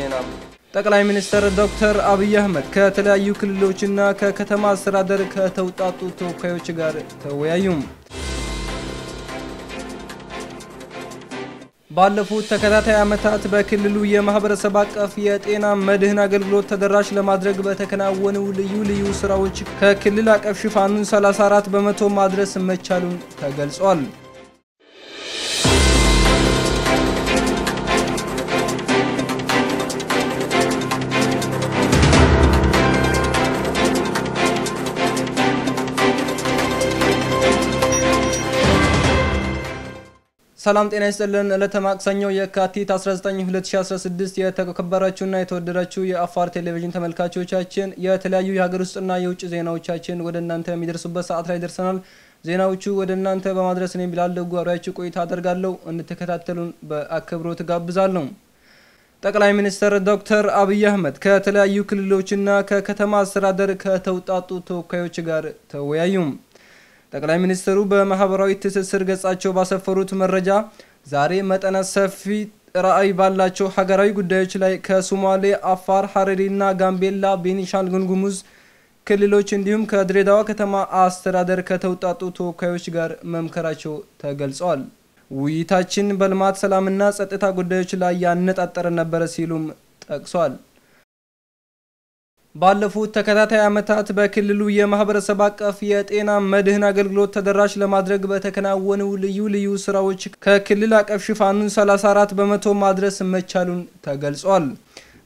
ዜና ጠቅላይ ሚኒስትር ዶክተር አብይ አህመድ ከተለያዩ ክልሎችና ከከተማ አስተዳደር ከተውጣጡ ተወካዮች ጋር ተወያዩም። ባለፉት ተከታታይ ዓመታት በክልሉ የማህበረሰብ አቀፍ የጤና መድህን አገልግሎት ተደራሽ ለማድረግ በተከናወኑ ልዩ ልዩ ስራዎች ከክልል አቀፍ ሽፋኑን 34 በመቶ ማድረስ መቻሉን ተገልጿል። ሰላም ጤና ይስጥልን። ዕለተ ማክሰኞ የካቲት 19 2016 የተከበራችሁና የተወደዳችሁ የአፋር ቴሌቪዥን ተመልካቾቻችን የተለያዩ የሀገር ውስጥና የውጭ ዜናዎቻችን ወደ እናንተ የሚደርሱበት ሰዓት ላይ ደርሰናል። ዜናዎቹ ወደ እናንተ በማድረስ እኔ ደጉ አብሬያችሁ ቆይታ አደርጋለሁ። እንድትከታተሉን በአክብሮት ጋብዛለሁ። ጠቅላይ ሚኒስትር ዶክተር አብይ አህመድ ከተለያዩ ክልሎችና ከከተማ አስተዳደር ከተውጣጡ ተወካዮች ጋር ተወያዩም። ጠቅላይ ሚኒስትሩ በማህበራዊ ትስስር ገጻቸው ባሰፈሩት መረጃ ዛሬ መጠነ ሰፊ ራዕይ ባላቸው ሀገራዊ ጉዳዮች ላይ ከሶማሌ፣ አፋር፣ ሀረሪና ጋምቤላ፣ ቤኒሻንጉል ጉሙዝ ክልሎች እንዲሁም ከድሬዳዋ ከተማ አስተዳደር ከተውጣጡ ተወካዮች ጋር መምከራቸው ተገልጸዋል። ውይይታችን በልማት ሰላምና ጸጥታ ጉዳዮች ላይ ያነጣጠረ ነበረ ሲሉም ጠቅሷል። ባለፉት ተከታታይ ዓመታት በክልሉ የማህበረሰብ አቀፍ የጤና መድህን አገልግሎት ተደራሽ ለማድረግ በተከናወኑ ልዩ ልዩ ስራዎች ከክልል አቀፍ ሽፋኑን 34 በመቶ ማድረስ መቻሉን ተገልጿል።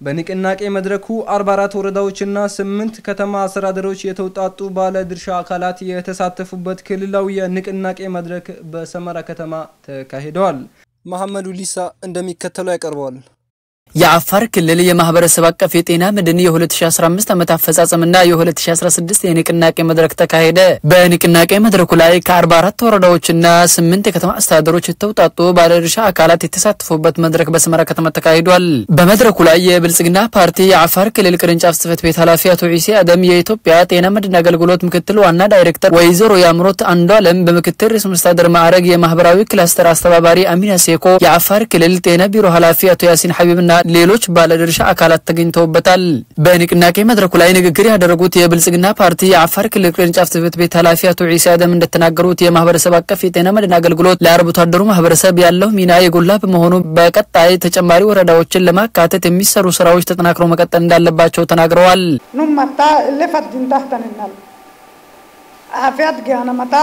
በንቅናቄ መድረኩ 44 ወረዳዎችና 8 ከተማ አስተዳደሮች የተውጣጡ ባለ ድርሻ አካላት የተሳተፉበት ክልላዊ የንቅናቄ መድረክ በሰመራ ከተማ ተካሂደዋል። መሐመዱ ሊሳ እንደሚከተሉ ያቀርበዋል። የአፋር ክልል የማህበረሰብ አቀፍ የጤና መድን የ2015 ዓመት አፈጻጸምና የ2016 የንቅናቄ መድረክ ተካሄደ። በንቅናቄ መድረኩ ላይ ከ44 ወረዳዎችና 8 የከተማ አስተዳደሮች የተውጣጡ ባለድርሻ አካላት የተሳተፉበት መድረክ በሰመራ ከተማ ተካሂዷል። በመድረኩ ላይ የብልጽግና ፓርቲ የአፋር ክልል ቅርንጫፍ ጽህፈት ቤት ኃላፊ አቶ ዒሴ አደም፣ የኢትዮጵያ ጤና መድን አገልግሎት ምክትል ዋና ዳይሬክተር ወይዘሮ የአምሮት አንዱ አለም፣ በምክትል ርዕሰ መስተዳድር ማዕረግ የማህበራዊ ክላስተር አስተባባሪ አሚና ሴኮ፣ የአፋር ክልል ጤና ቢሮ ኃላፊ አቶ ያሲን ሐቢብና ሌሎች ባለድርሻ አካላት ተገኝተውበታል። በንቅናቄ መድረኩ ላይ ንግግር ያደረጉት የብልጽግና ፓርቲ የአፋር ክልል ቅርንጫፍ ጽህፈት ቤት ኃላፊ አቶ ዒሳ አደም እንደተናገሩት የማህበረሰብ አቀፍ የጤና መድን አገልግሎት ለአርብቶ አደሩ ማህበረሰብ ያለው ሚና የጎላ በመሆኑ በቀጣይ ተጨማሪ ወረዳዎችን ለማካተት የሚሰሩ ስራዎች ተጠናክረው መቀጠል እንዳለባቸው ተናግረዋል። ኑመታ ለፈድንታህተንናል አፊያት ጊያነመታ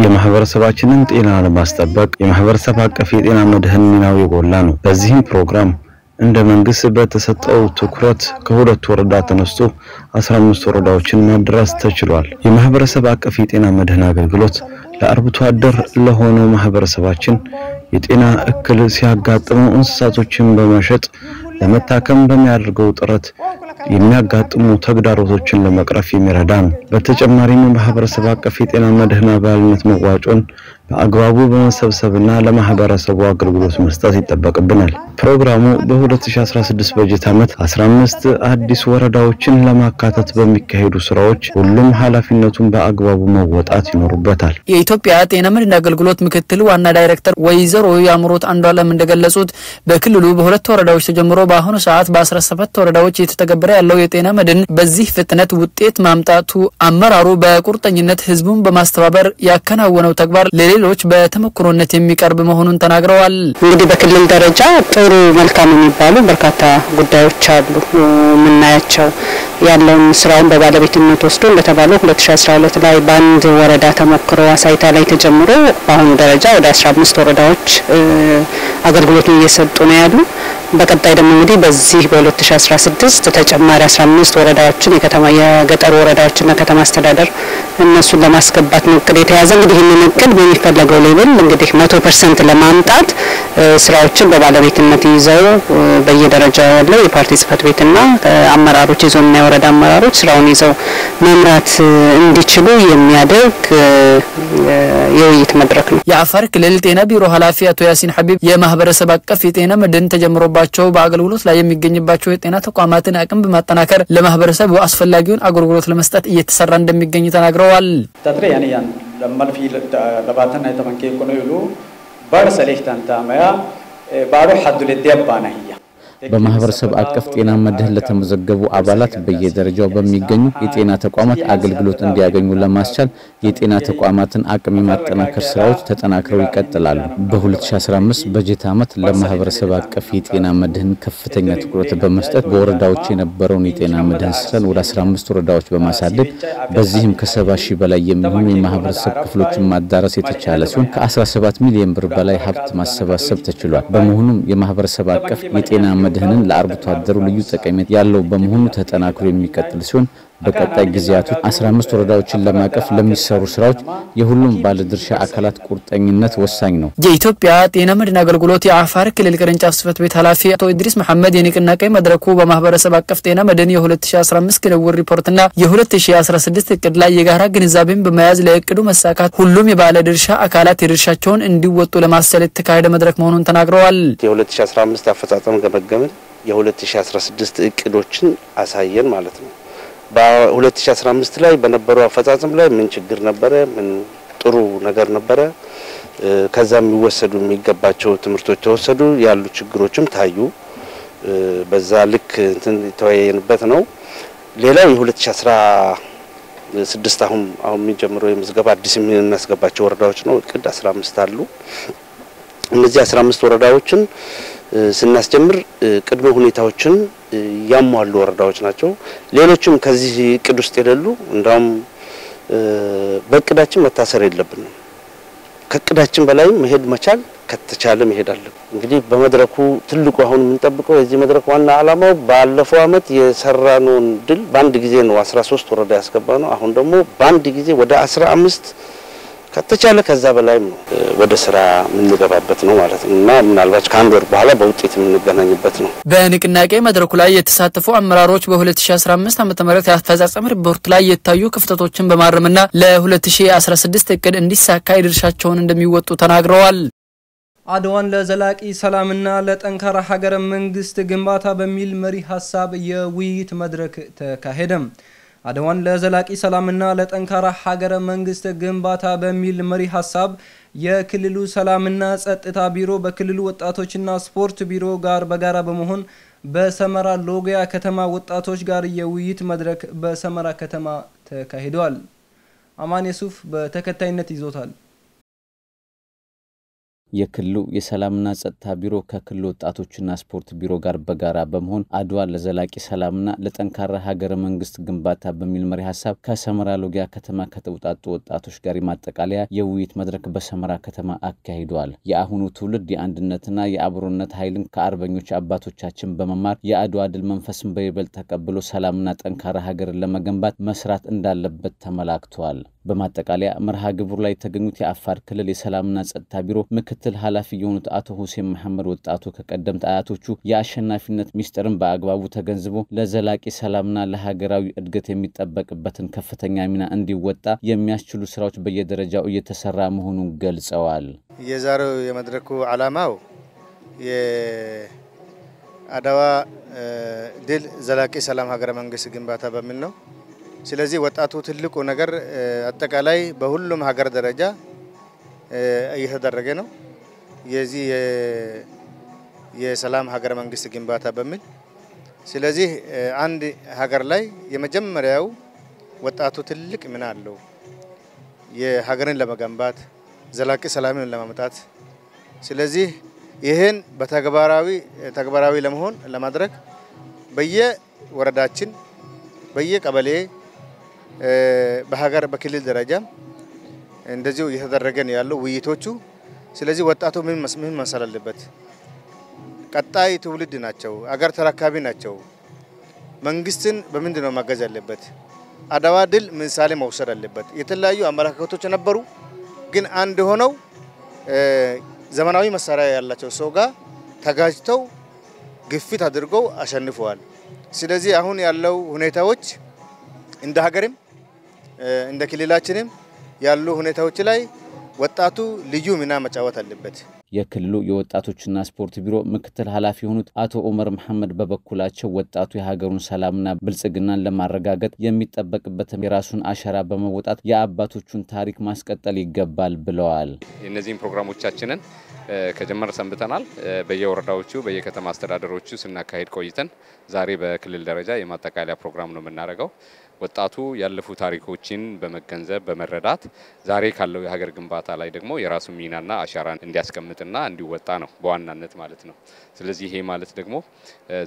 የማህበረሰባችንን ጤና ለማስጠበቅ የማህበረሰብ አቀፍ የጤና መድህን ሚናው የጎላ ነው። በዚህም ፕሮግራም እንደ መንግስት በተሰጠው ትኩረት ከሁለት ወረዳ ተነስቶ 15 ወረዳዎችን ማድረስ ተችሏል። የማህበረሰብ አቀፍ የጤና መድህን አገልግሎት ለአርብቶ አደር ለሆነው ማህበረሰባችን የጤና እክል ሲያጋጥመው እንስሳቶችን በመሸጥ ለመታከም በሚያደርገው ጥረት የሚያጋጥሙ ተግዳሮቶችን ለመቅረፍ የሚረዳ ነው። በተጨማሪም የማህበረሰብ አቀፍ የጤና መድህን አባልነት መዋጮን በአግባቡ በመሰብሰብና ለማህበረሰቡ አገልግሎት መስጠት ይጠበቅብናል። ፕሮግራሙ በ2016 በጀት ዓመት 15 አዲስ ወረዳዎችን ለማካተት በሚካሄዱ ስራዎች ሁሉም ኃላፊነቱን በአግባቡ መወጣት ይኖሩበታል። የኢትዮጵያ ጤና መድን አገልግሎት ምክትል ዋና ዳይሬክተር ወይዘሮ የአምሮት አንዱ አለም እንደገለጹት በክልሉ በሁለት ወረዳዎች ተጀምሮ በአሁኑ ሰዓት በ17 ወረዳዎች እየተተገበረ ያለው የጤና መድን በዚህ ፍጥነት ውጤት ማምጣቱ አመራሩ በቁርጠኝነት ህዝቡን በማስተባበር ያከናወነው ተግባር ለሌሎች በተሞክሮነት የሚቀርብ መሆኑን ተናግረዋል። እንግዲህ በክልል ደረጃ ጥሩ መልካም የሚባሉ በርካታ ጉዳዮች አሉ የምናያቸው ያለውን ስራውን በባለቤትነት ወስዶ እንደተባለው 2012 ላይ በአንድ ወረዳ ተሞክሮ አሳይታ ላይ ተጀምሮ በአሁኑ ደረጃ ወደ 15 ወረዳዎች አገልግሎቱን እየሰጡ ነው ያሉ። በቀጣይ ደግሞ እንግዲህ በዚህ በ2016 ተጨማሪ 15 ወረዳዎችን የከተማ የገጠር ወረዳዎችና ከተማ አስተዳደር እነሱን ለማስገባት ነው እቅድ የተያዘ። እንግዲህ ይህንን እቅድ በሚፈለገው level እንግዲህ መቶ percent ለማምጣት ስራዎችን በባለቤትነት ይዘው በየደረጃው ያለው የፓርቲ ጽህፈት ቤትና አመራሮች የዞንና የወረዳ አመራሮች ስራውን ይዘው መምራት እንዲችሉ የሚያደርግ የውይይት መድረክ ነው። የአፋር ክልል ጤና ቢሮ ኃላፊ አቶ ያሲን ሐቢብ የማህበረሰብ አቀፍ የጤና መድን ተጀምሮባቸው በአገልግሎት ላይ የሚገኝባቸው የጤና ተቋማትን አቅም በማጠናከር ለማህበረሰቡ አስፈላጊውን አገልግሎት ለመስጠት እየተሰራ እንደሚገኝ ተናግረዋል። tatre yani yan lammal በማህበረሰብ አቀፍ ጤና መድህን ለተመዘገቡ አባላት በየደረጃው በሚገኙ የጤና ተቋማት አገልግሎት እንዲያገኙ ለማስቻል የጤና ተቋማትን አቅም የማጠናከር ስራዎች ተጠናክረው ይቀጥላሉ። በ2015 በጀት ዓመት ለማህበረሰብ አቀፍ የጤና መድህን ከፍተኛ ትኩረት በመስጠት በወረዳዎች የነበረውን የጤና መድህን ስራን ወደ 15 ወረዳዎች በማሳደግ በዚህም ከ70 ሺህ በላይ የሚሆኑ የማህበረሰብ ክፍሎችን ማዳረስ የተቻለ ሲሆን ከ17 ሚሊዮን ብር በላይ ሀብት ማሰባሰብ ተችሏል። በመሆኑም የማህበረሰብ አቀፍ የጤና መድህንን ለአርብቶ አደሩ ልዩ ጠቀሜታ ያለው በመሆኑ ተጠናክሮ የሚቀጥል ሲሆን በቀጣይ ጊዜያቶች 15 ወረዳዎችን ለማቀፍ ለሚሰሩ ስራዎች የሁሉም ባለድርሻ አካላት ቁርጠኝነት ወሳኝ ነው። የኢትዮጵያ ጤና መድን አገልግሎት የአፋር ክልል ቅርንጫፍ ጽህፈት ቤት ኃላፊ አቶ ኢድሪስ መሐመድ የንቅናቄ መድረኩ በማህበረሰብ አቀፍ ጤና መድን የ2015 ክንውን ሪፖርትና የ2016 እቅድ ላይ የጋራ ግንዛቤን በመያዝ ለእቅዱ መሳካት ሁሉም የባለ ድርሻ አካላት የድርሻቸውን እንዲወጡ ለማሰል የተካሄደ መድረክ መሆኑን ተናግረዋል። የ2015 አፈጻጸም ገመገምን፣ የ2016 እቅዶችን አሳየን ማለት ነው። በ2015 ላይ በነበረው አፈጻጸም ላይ ምን ችግር ነበረ? ምን ጥሩ ነገር ነበረ? ከዛ የሚወሰዱ የሚገባቸው ትምህርቶች ተወሰዱ፣ ያሉ ችግሮችም ታዩ። በዛ ልክ እንትን የተወያየንበት ነው። ሌላው የ2016 አሁን አሁን የሚጀምረው የምዝገባ አዲስ የምናስገባቸው ወረዳዎች ነው። እቅድ 15 አሉ። እነዚህ 15 ወረዳዎችን ስናስጀምር ቅድመ ሁኔታዎችን ያሟሉ ወረዳዎች ናቸው። ሌሎችም ከዚህ እቅድ ውስጥ የሌሉ እንዳውም በእቅዳችን መታሰር የለብንም። ከእቅዳችን በላይ መሄድ መቻል ከተቻለ መሄድ አለብን። እንግዲህ በመድረኩ ትልቁ አሁን የምንጠብቀው የዚህ መድረክ ዋና ዓላማው ባለፈው ዓመት የሰራነውን ድል በአንድ ጊዜ ነው 13 ወረዳ ያስገባ ነው። አሁን ደግሞ በአንድ ጊዜ ወደ 15 ከተቻለ ከዛ በላይም ነው ወደ ስራ የምንገባበት ነው ማለት ነው እና ምናልባት ከአንድ ወር በኋላ በውጤት የምንገናኝበት ነው። በንቅናቄ መድረኩ ላይ የተሳተፉ አመራሮች በ2015 ዓ ም የአፈጻጸም ሪፖርት ላይ የታዩ ክፍተቶችን በማረምና ለ2016 እቅድ እንዲሳካ የድርሻቸውን እንደሚወጡ ተናግረዋል። አድዋን ለዘላቂ ሰላምና ለጠንካራ ሀገረ መንግስት ግንባታ በሚል መሪ ሀሳብ የውይይት መድረክ ተካሄደም። አድዋን ለዘላቂ ሰላምና ለጠንካራ ሀገረ መንግስት ግንባታ በሚል መሪ ሀሳብ የክልሉ ሰላምና ጸጥታ ቢሮ በክልሉ ወጣቶችና ስፖርት ቢሮ ጋር በጋራ በመሆን በሰመራ ሎጊያ ከተማ ወጣቶች ጋር የውይይት መድረክ በሰመራ ከተማ ተካሂደዋል። አማን የሱፍ በተከታይነት ይዞታል። የክልሉ የሰላምና ጸጥታ ቢሮ ከክልሉ ወጣቶችና ስፖርት ቢሮ ጋር በጋራ በመሆን አድዋ ለዘላቂ ሰላምና ለጠንካራ ሀገረ መንግስት ግንባታ በሚል መሪ ሀሳብ ከሰመራ ሎጊያ ከተማ ከተውጣጡ ወጣቶች ጋር የማጠቃለያ የውይይት መድረክ በሰመራ ከተማ አካሂደዋል። የአሁኑ ትውልድ የአንድነትና የአብሮነት ኃይልን ከአርበኞች አባቶቻችን በመማር የአድዋ ድል መንፈስን በይበልጥ ተቀብሎ ሰላምና ጠንካራ ሀገርን ለመገንባት መስራት እንዳለበት ተመላክተዋል። በማጠቃለያ መርሃ ግብሩ ላይ የተገኙት የአፋር ክልል የሰላምና ጸጥታ ቢሮ ምክትል ኃላፊ የሆኑት አቶ ሁሴን መሐመድ ወጣቱ ከቀደምት አያቶቹ የአሸናፊነት ሚስጥርን በአግባቡ ተገንዝቦ ለዘላቂ ሰላምና ለሀገራዊ እድገት የሚጠበቅበትን ከፍተኛ ሚና እንዲወጣ የሚያስችሉ ስራዎች በየደረጃው እየተሰራ መሆኑን ገልጸዋል። የዛሬው የመድረኩ ዓላማው የአድዋ ድል ዘላቂ ሰላም ሀገረ መንግስት ግንባታ በሚል ነው። ስለዚህ ወጣቱ ትልቁ ነገር አጠቃላይ በሁሉም ሀገር ደረጃ እየተደረገ ነው። የዚህ የሰላም ሀገረ መንግስት ግንባታ በሚል ስለዚህ አንድ ሀገር ላይ የመጀመሪያው ወጣቱ ትልቅ ሚና አለው። የሀገርን ለመገንባት ዘላቂ ሰላምን ለማምጣት ስለዚህ ይህን በተግባራዊ ተግባራዊ ለመሆን ለማድረግ በየወረዳችን በየቀበሌ በሀገር በክልል ደረጃ እንደዚሁ እየተደረገ ነው ያለው ውይይቶቹ። ስለዚህ ወጣቱ ምን ምን መሰል አለበት? ቀጣይ ትውልድ ናቸው፣ አገር ተረካቢ ናቸው። መንግስትን በምንድን ነው ማገዝ ያለበት? አድዋ ድል ምሳሌ መውሰድ አለበት። የተለያዩ አመለካከቶች ነበሩ፣ ግን አንድ ሆነው ዘመናዊ መሳሪያ ያላቸው ሰው ጋር ተጋጅተው ግፊት አድርገው አሸንፈዋል። ስለዚህ አሁን ያለው ሁኔታዎች እንደ ሀገርም እንደ ክልላችንም ያሉ ሁኔታዎች ላይ ወጣቱ ልዩ ሚና መጫወት አለበት። የክልሉ የወጣቶችና ስፖርት ቢሮ ምክትል ኃላፊ የሆኑት አቶ ኦመር መሐመድ በበኩላቸው ወጣቱ የሀገሩን ሰላምና ብልጽግናን ለማረጋገጥ የሚጠበቅበትን የራሱን አሻራ በመወጣት የአባቶቹን ታሪክ ማስቀጠል ይገባል ብለዋል። እነዚህም ፕሮግራሞቻችንን ከጀመር ሰንብተናል። በየወረዳዎቹ በየከተማ አስተዳደሮቹ ስናካሄድ ቆይተን ዛሬ በክልል ደረጃ የማጠቃለያ ፕሮግራም ነው የምናደርገው። ወጣቱ ያለፉ ታሪኮችን በመገንዘብ በመረዳት ዛሬ ካለው የሀገር ግንባታ ላይ ደግሞ የራሱ ሚናና አሻራን እንዲያስቀምጥና እንዲወጣ ነው በዋናነት ማለት ነው። ስለዚህ ይሄ ማለት ደግሞ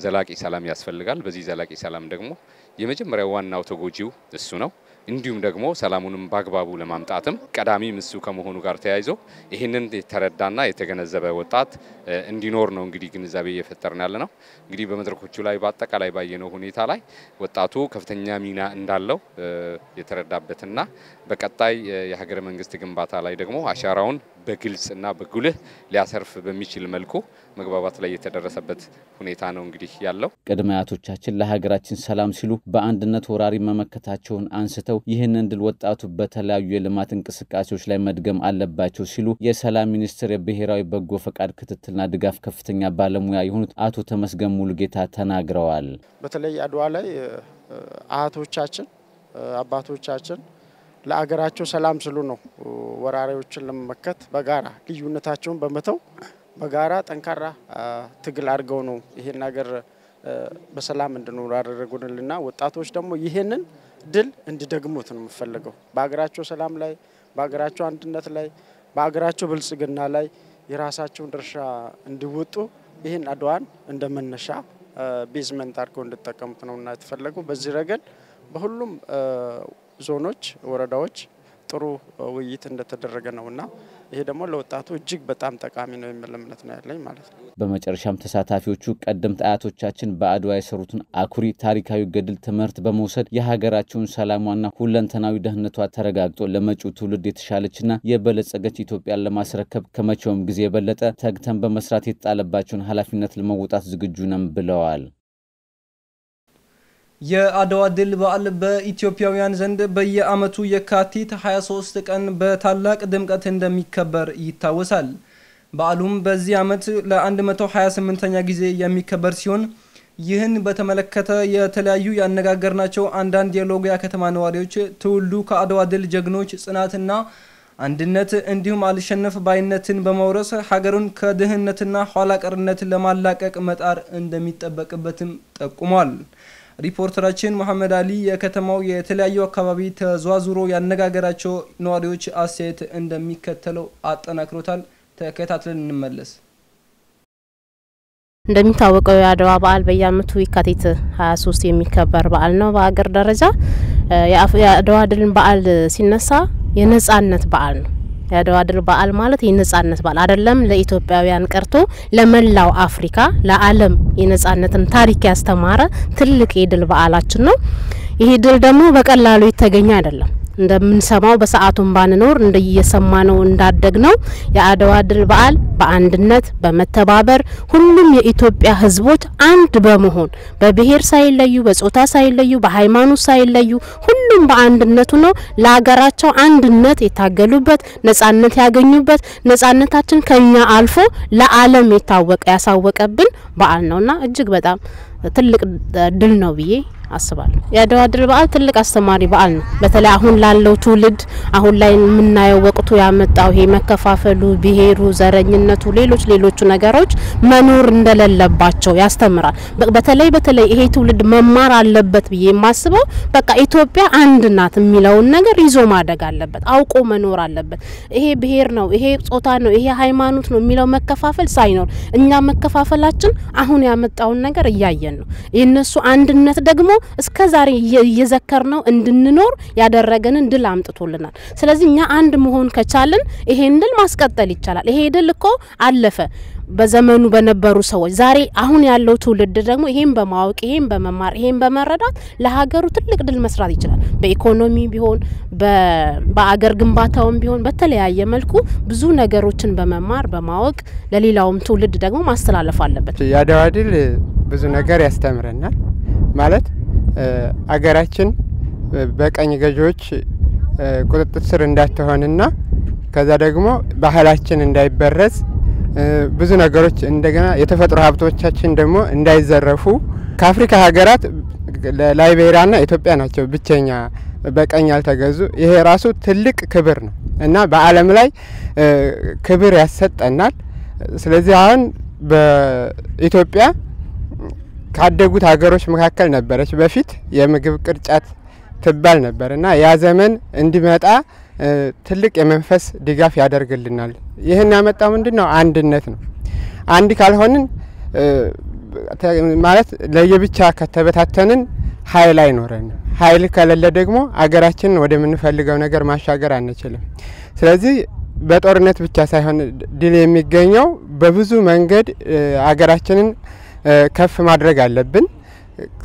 ዘላቂ ሰላም ያስፈልጋል። በዚህ ዘላቂ ሰላም ደግሞ የመጀመሪያው ዋናው ተጎጂው እሱ ነው። እንዲሁም ደግሞ ሰላሙንም በአግባቡ ለማምጣትም ቀዳሚ እሱ ከመሆኑ ጋር ተያይዞ ይህንን የተረዳና የተገነዘበ ወጣት እንዲኖር ነው እንግዲህ ግንዛቤ እየፈጠርን ያለ ነው። እንግዲህ በመድረኮቹ ላይ በአጠቃላይ ባየነው ሁኔታ ላይ ወጣቱ ከፍተኛ ሚና እንዳለው የተረዳበትና በቀጣይ የሀገረ መንግስት ግንባታ ላይ ደግሞ አሻራውን በግልጽና በጉልህ ሊያሰርፍ በሚችል መልኩ መግባባት ላይ የተደረሰበት ሁኔታ ነው እንግዲህ ያለው። ቅድመ አያቶቻችን ለሀገራችን ሰላም ሲሉ በአንድነት ወራሪ መመከታቸውን አንስተው ይህንን ድል ወጣቱ በተለያዩ የልማት እንቅስቃሴዎች ላይ መድገም አለባቸው ሲሉ የሰላም ሚኒስቴር የብሔራዊ በጎ ፈቃድ ክትትልና ድጋፍ ከፍተኛ ባለሙያ የሆኑት አቶ ተመስገን ሙሉጌታ ተናግረዋል። በተለይ አድዋ ላይ አያቶቻችን አባቶቻችን ለአገራቸው ሰላም ስሉ ነው ወራሪዎችን ለመመከት በጋራ ልዩነታቸውን በመተው በጋራ ጠንካራ ትግል አድርገው ነው ይሄን ሀገር በሰላም እንድኖር ያደረጉንልና ወጣቶች ደግሞ ይሄንን ድል እንዲደግሙት ነው የምፈልገው። በሀገራቸው ሰላም ላይ፣ በሀገራቸው አንድነት ላይ፣ በሀገራቸው ብልጽግና ላይ የራሳቸውን ድርሻ እንዲወጡ ይህን አድዋን እንደ መነሻ basement አድርገው እንዲጠቀሙት ነው እና የተፈለገው በዚህ ረገድ በሁሉም ዞኖች፣ ወረዳዎች ጥሩ ውይይት እንደተደረገ ነው እና ይሄ ደግሞ ለወጣቱ እጅግ በጣም ጠቃሚ ነው የሚል እምነት ነው ያለኝ ማለት ነው። በመጨረሻም ተሳታፊዎቹ ቀደምት አያቶቻችን በአድዋ የሰሩትን አኩሪ ታሪካዊ ገድል ትምህርት በመውሰድ የሀገራቸውን ሰላሟና ሁለንተናዊ ደህንነቷ ተረጋግጦ ለመጪው ትውልድ የተሻለችና የበለጸገች ኢትዮጵያን ለማስረከብ ከመቼውም ጊዜ የበለጠ ተግተን በመስራት የተጣለባቸውን ኃላፊነት ለመወጣት ዝግጁ ነን ብለዋል። የአድዋ ድል በዓል በኢትዮጵያውያን ዘንድ በየዓመቱ የካቲት 23 ቀን በታላቅ ድምቀት እንደሚከበር ይታወሳል። በዓሉም በዚህ ዓመት ለ128ኛ ጊዜ የሚከበር ሲሆን ይህን በተመለከተ የተለያዩ ያነጋገርናቸው አንዳንድ የሎጊያ ከተማ ነዋሪዎች ትውልዱ ከአድዋ ድል ጀግኖች ጽናትና አንድነት እንዲሁም አልሸነፍ ባይነትን በመውረስ ሀገሩን ከድህነትና ኋላ ቀርነት ለማላቀቅ መጣር እንደሚጠበቅበትም ጠቁሟል። ሪፖርተራችን መሐመድ አሊ የከተማው የተለያዩ አካባቢ ተዟዙሮ ያነጋገራቸው ነዋሪዎች አስተያየት እንደሚከተለው አጠናክሮታል። ተከታትለን እንመለስ። እንደሚታወቀው የአድዋ በዓል በየዓመቱ የካቲት 23 የሚከበር በዓል ነው። በአገር ደረጃ የአድዋ ድልን በዓል ሲነሳ የነጻነት በዓል ነው። የአድዋ ድል በዓል ማለት የነጻነት በዓል አይደለም። ለኢትዮጵያውያን ቀርቶ ለመላው አፍሪካ፣ ለዓለም የነጻነትን ታሪክ ያስተማረ ትልቅ የድል በዓላችን ነው። ይህ ድል ደግሞ በቀላሉ የተገኘ አይደለም። እንደምንሰማው በሰዓቱን ባንኖር እንደየሰማ ነው እንዳደግ ነው የአድዋ ድል በዓል በአንድነት በመተባበር ሁሉም የኢትዮጵያ ሕዝቦች አንድ በመሆን በብሔር ሳይለዩ፣ በጾታ ሳይለዩ፣ በሃይማኖት ሳይለዩ ሁሉም በአንድነቱ ነው ለሀገራቸው አንድነት የታገሉበት ነጻነት ያገኙበት ነጻነታችን ከኛ አልፎ ለዓለም የታወቀ ያሳወቀብን በዓል ነውና እጅግ በጣም ትልቅ ድል ነው ብዬ አስባለሁ። የአድዋ ድል በዓል ትልቅ አስተማሪ በዓል ነው። በተለይ አሁን ላለው ትውልድ አሁን ላይ የምናየው ወቅቱ ያመጣው ይሄ መከፋፈሉ፣ ብሄሩ፣ ዘረኝነቱ፣ ሌሎች ሌሎቹ ነገሮች መኖር እንደሌለባቸው ያስተምራል። በተለይ በተለይ ይሄ ትውልድ መማር አለበት ብዬ የማስበው በቃ ኢትዮጵያ አንድ ናት የሚለውን ነገር ይዞ ማደግ አለበት፣ አውቆ መኖር አለበት። ይሄ ብሄር ነው፣ ይሄ ጾታ ነው፣ ይሄ ሃይማኖት ነው የሚለው መከፋፈል ሳይኖር እኛ መከፋፈላችን አሁን ያመጣውን ነገር እያየን ነው። የእነሱ አንድነት ደግሞ እስከ ዛሬ እየዘከር ነው እንድንኖር ያደረገንን ድል አምጥቶልናል። ስለዚህ እኛ አንድ መሆን ከቻልን ይሄን ድል ማስቀጠል ይቻላል። ይሄ ድል እኮ አለፈ በዘመኑ በነበሩ ሰዎች። ዛሬ አሁን ያለው ትውልድ ደግሞ ይሄን በማወቅ ይሄን በመማር ይሄን በመረዳት ለሀገሩ ትልቅ ድል መስራት ይችላል። በኢኮኖሚ ቢሆን በአገር ግንባታውም ቢሆን በተለያየ መልኩ ብዙ ነገሮችን በመማር በማወቅ ለሌላውም ትውልድ ደግሞ ማስተላለፍ አለበት። የአድዋ ድል ብዙ ነገር ያስተምረናል ማለት አገራችን በቀኝ ገዢዎች ቁጥጥር ስር እንዳትሆንና ከዛ ደግሞ ባህላችን እንዳይበረዝ ብዙ ነገሮች እንደገና የተፈጥሮ ሀብቶቻችን ደግሞ እንዳይዘረፉ ከአፍሪካ ሀገራት ላይቤሪያና ኢትዮጵያ ናቸው ብቸኛ በቀኝ ያልተገዙ። ይሄ ራሱ ትልቅ ክብር ነው እና በዓለም ላይ ክብር ያሰጠናል። ስለዚህ አሁን በኢትዮጵያ ካደጉት ሀገሮች መካከል ነበረች በፊት የምግብ ቅርጫት ትባል ነበር እና ያ ዘመን እንዲመጣ ትልቅ የመንፈስ ድጋፍ ያደርግልናል። ይህን ያመጣው ምንድን ነው? አንድነት ነው። አንድ ካልሆንን ማለት ለየብቻ ከተበታተንን ኃይል አይኖረንም። ኃይል ከሌለ ደግሞ አገራችንን ወደምንፈልገው ነገር ማሻገር አንችልም። ስለዚህ በጦርነት ብቻ ሳይሆን ድል የሚገኘው በብዙ መንገድ አገራችንን ከፍ ማድረግ አለብን።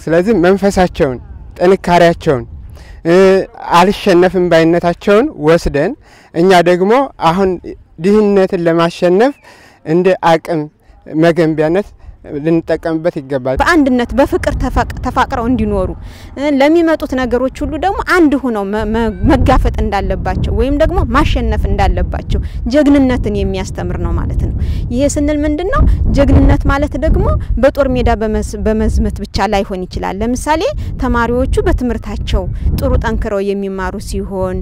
ስለዚህ መንፈሳቸውን፣ ጥንካሬያቸውን፣ አልሸነፍም ባይነታቸውን ወስደን እኛ ደግሞ አሁን ድህነትን ለማሸነፍ እንደ አቅም መገንቢያነት ልንጠቀምበት ይገባል። በአንድነት በፍቅር ተፋቅረው እንዲኖሩ ለሚመጡት ነገሮች ሁሉ ደግሞ አንድ ሆነው መጋፈጥ እንዳለባቸው ወይም ደግሞ ማሸነፍ እንዳለባቸው ጀግንነትን የሚያስተምር ነው ማለት ነው። ይሄ ስንል ምንድን ነው? ጀግንነት ማለት ደግሞ በጦር ሜዳ በመዝመት ብቻ ላይሆን ይችላል። ለምሳሌ ተማሪዎቹ በትምህርታቸው ጥሩ ጠንክረው የሚማሩ ሲሆን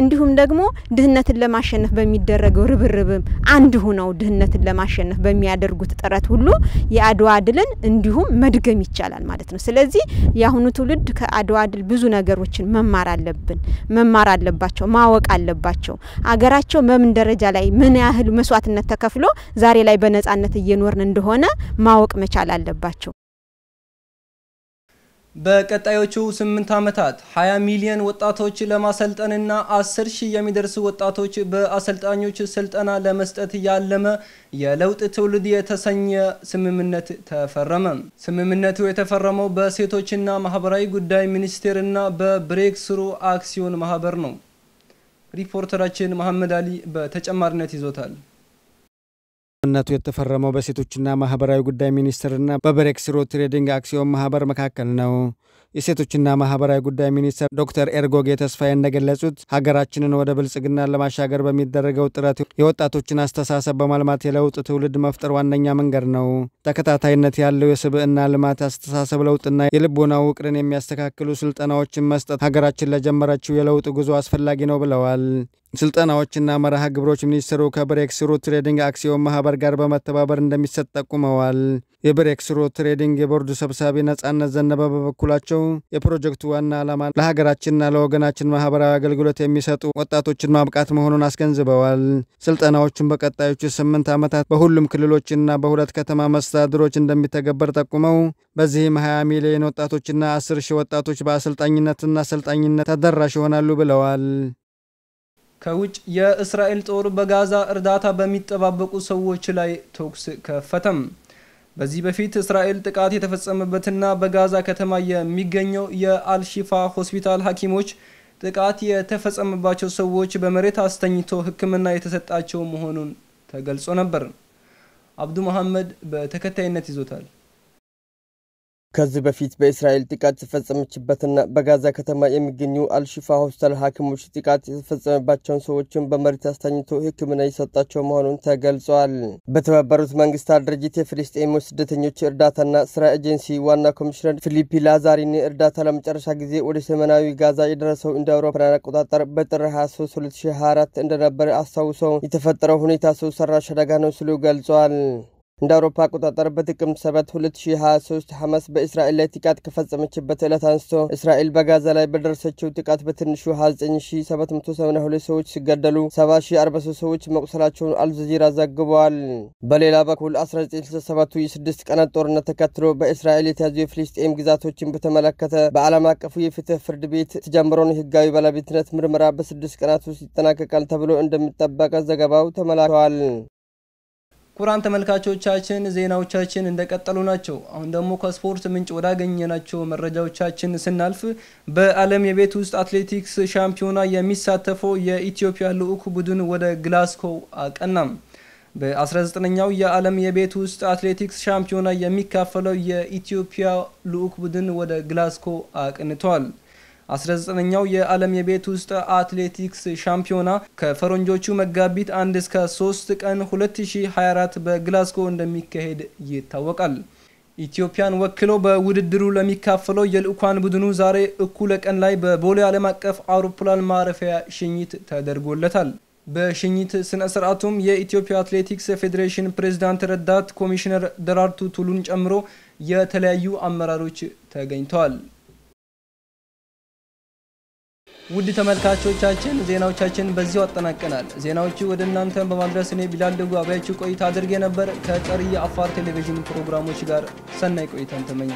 እንዲሁም ደግሞ ድህነትን ለማሸነፍ በሚደረገው ርብርብም አንድ ሆነው ድህነትን ለማሸነፍ በሚያደርጉት ጥረት ሁሉ የአድዋ ድልን እንዲሁም መድገም ይቻላል ማለት ነው። ስለዚህ የአሁኑ ትውልድ ከአድዋ ድል ብዙ ነገሮችን መማር አለብን፣ መማር አለባቸው፣ ማወቅ አለባቸው። አገራቸው በምን ደረጃ ላይ ምን ያህል መስዋዕትነት ተከፍሎ ዛሬ ላይ በነጻነት እየኖርን እንደሆነ ማወቅ መቻል አለባቸው። በቀጣዮቹ ስምንት ዓመታት 20 ሚሊዮን ወጣቶች ለማሰልጠንና 10 ሺህ የሚደርሱ ወጣቶች በአሰልጣኞች ስልጠና ለመስጠት ያለመ የለውጥ ትውልድ የተሰኘ ስምምነት ተፈረመ። ስምምነቱ የተፈረመው በሴቶችና ማህበራዊ ጉዳይ ሚኒስቴርና በብሬክ ስሩ አክሲዮን ማህበር ነው። ሪፖርተራችን መሐመድ አሊ በተጨማሪነት ይዞታል። ስምምነቱ የተፈረመው በሴቶችና ማህበራዊ ጉዳይ ሚኒስቴርና በ Breakthrough Trading አክሲዮን ማህበር መካከል ነው። የሴቶችና ማህበራዊ ጉዳይ ሚኒስትር ዶክተር ኤርጎጌ ተስፋዬ እንደገለጹት ሀገራችንን ወደ ብልጽግና ለማሻገር በሚደረገው ጥረት የወጣቶችን አስተሳሰብ በማልማት የለውጥ ትውልድ መፍጠር ዋነኛ መንገድ ነው። ተከታታይነት ያለው የስብዕና ልማት፣ አስተሳሰብ ለውጥና የልቦና ውቅርን የሚያስተካክሉ ስልጠናዎችን መስጠት ሀገራችን ለጀመረችው የለውጥ ጉዞ አስፈላጊ ነው ብለዋል። ስልጠናዎችና መርሃ ግብሮች ሚኒስትሩ ከ Breakthrough Trading አክሲዮን ማህበር ጋር በመተባበር እንደሚሰጥ ጠቁመዋል። የ Breakthrough Trading የቦርዱ ሰብሳቢ ነጻነት ዘነበ በበኩላቸው የፕሮጀክቱ ዋና ዓላማ ለሀገራችንና ለወገናችን ማህበራዊ አገልግሎት የሚሰጡ ወጣቶችን ማብቃት መሆኑን አስገንዝበዋል። ስልጠናዎቹን በቀጣዮቹ ስምንት ዓመታት በሁሉም ክልሎችና በሁለት ከተማ መስተዳድሮች እንደሚተገበር ጠቁመው በዚህም 20 ሚሊዮን ወጣቶችና 10 ሺህ ወጣቶች በአሰልጣኝነትና አሰልጣኝነት ተደራሽ ይሆናሉ ብለዋል። ከውጭ የእስራኤል ጦር በጋዛ እርዳታ በሚጠባበቁ ሰዎች ላይ ተኩስ ከፈተም። በዚህ በፊት እስራኤል ጥቃት የተፈጸመበትና በጋዛ ከተማ የሚገኘው የአልሺፋ ሆስፒታል ሐኪሞች ጥቃት የተፈጸመባቸው ሰዎች በመሬት አስተኝቶ ሕክምና የተሰጣቸው መሆኑን ተገልጾ ነበር። አብዱ መሐመድ በተከታይነት ይዞታል። ከዚህ በፊት በእስራኤል ጥቃት የተፈጸመችበትና በጋዛ ከተማ የሚገኙ አልሺፋ ሆስፒታል ሐኪሞች ጥቃት የተፈጸመባቸውን ሰዎችን በመሬት አስተኝቶ ሕክምና የሰጣቸው መሆኑን ተገልጿል። በተባበሩት መንግስታት ድርጅት የፍልስጤሞች ስደተኞች እርዳታና ስራ ኤጀንሲ ዋና ኮሚሽነር ፊሊፒ ላዛሪኒ እርዳታ ለመጨረሻ ጊዜ ወደ ሰሜናዊ ጋዛ የደረሰው እንደ አውሮፓውያን አቆጣጠር በጥር 23 2024 እንደነበረ አስታውሰው የተፈጠረው ሁኔታ ሰው ሰራሽ አደጋ ነው ሲሉ ገልጿል። እንደ አውሮፓ አቆጣጠር በጥቅምት 7 2023 ሐማስ በእስራኤል ላይ ጥቃት ከፈጸመችበት ዕለት አንስቶ እስራኤል በጋዛ ላይ በደረሰችው ጥቃት በትንሹ 29782 ሰዎች ሲገደሉ 70043 ሰዎች መቁሰላቸውን አልጀዚራ ዘግበዋል። በሌላ በኩል 1967ቱ የስድስት ቀናት ጦርነት ተከትሎ በእስራኤል የተያዙ የፍልስጤም ግዛቶችን በተመለከተ በዓለም አቀፉ የፍትህ ፍርድ ቤት የተጀመረውን ህጋዊ ባለቤትነት ምርመራ በስድስት ቀናት ውስጥ ይጠናቀቃል ተብሎ እንደሚጠበቅ ዘገባው ተመላክተዋል። ኩራን ተመልካቾቻችን ዜናዎቻችን እንደቀጠሉ ናቸው። አሁን ደግሞ ከስፖርት ምንጭ ወዳገኘናቸው መረጃዎቻችን ስናልፍ በዓለም የቤት ውስጥ አትሌቲክስ ሻምፒዮና የሚሳተፈው የኢትዮጵያ ልዑክ ቡድን ወደ ግላስኮው አቀናም። በ19ኛው የዓለም የቤት ውስጥ አትሌቲክስ ሻምፒዮና የሚካፈለው የኢትዮጵያ ልዑክ ቡድን ወደ ግላስኮ አቅንቷል። 19ኛው የዓለም የቤት ውስጥ አትሌቲክስ ሻምፒዮና ከፈረንጆቹ መጋቢት አንድ እስከ 3 ቀን 2024 በግላስጎ እንደሚካሄድ ይታወቃል። ኢትዮጵያን ወክሎ በውድድሩ ለሚካፈለው የልዑካን ቡድኑ ዛሬ እኩለ ቀን ላይ በቦሌ ዓለም አቀፍ አውሮፕላን ማረፊያ ሽኝት ተደርጎለታል። በሽኝት ስነ ስርዓቱም የኢትዮጵያ አትሌቲክስ ፌዴሬሽን ፕሬዝዳንት ረዳት ኮሚሽነር ደራርቱ ቱሉን ጨምሮ የተለያዩ አመራሮች ተገኝተዋል። ውድ ተመልካቾቻችን ዜናዎቻችን በዚሁ አጠናቀናል። ዜናዎቹ ወደ እናንተ በማድረስ እኔ ቢላል ደጉ አብያችሁ ቆይታ አድርጌ ነበር። ከቀሪ የአፋር ቴሌቪዥን ፕሮግራሞች ጋር ሰናይ ቆይታን ተመኘሁ።